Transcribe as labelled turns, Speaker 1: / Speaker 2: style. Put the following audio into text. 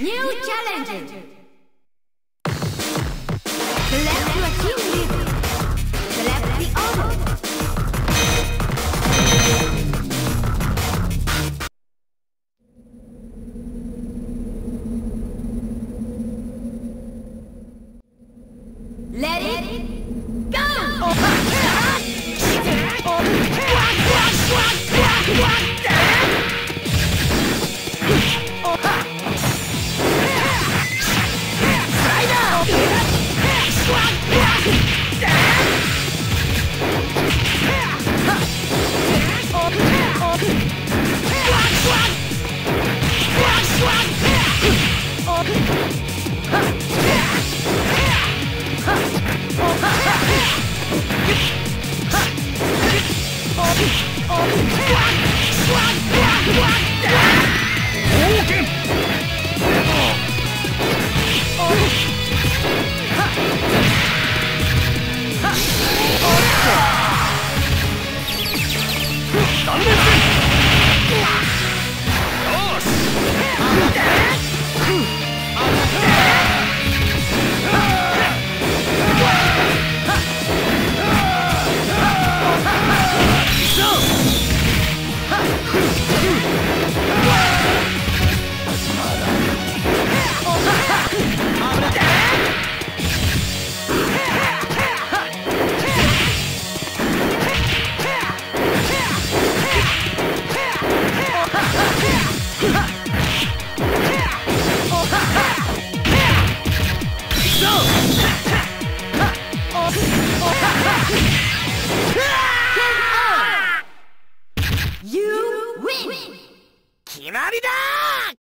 Speaker 1: New, challenges. Ha! 決まりだ